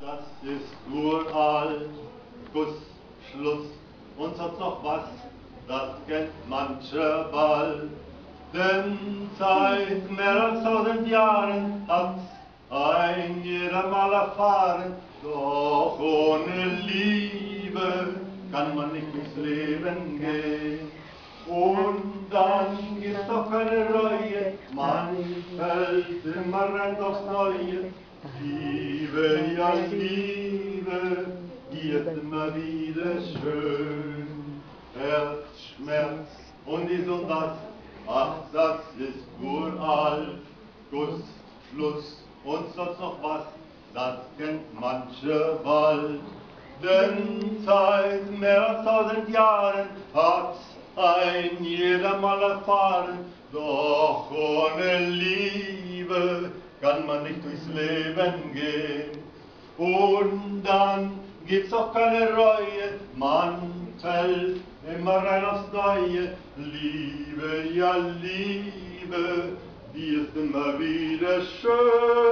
das ist uralt. Guss, Schluss und sonst noch was, das kennt mancher bald. Denn seit mehr als tausend Jahren hat's ein jeder mal erfahren, doch ohne Liebe kann man nicht durchs Leben gehen. Und dann gibt's doch keine Reue, man fällt immer rein aufs Neue. Liebe, ja Liebe, ist immer wieder schön. Herzschmerz und dies und das, ach das ist uralt. Guss, Schluss und sonst noch was, das kennt manche bald. Denn seit mehr als tausend Jahren hat's ein jeder mal erfahren, doch ohne Liebe kann man nicht durchs Leben gehen. Und dann gibt's auch keine Reue, man fällt immer rein aufs Neue. Liebe, ja Liebe, die ist immer wieder schön.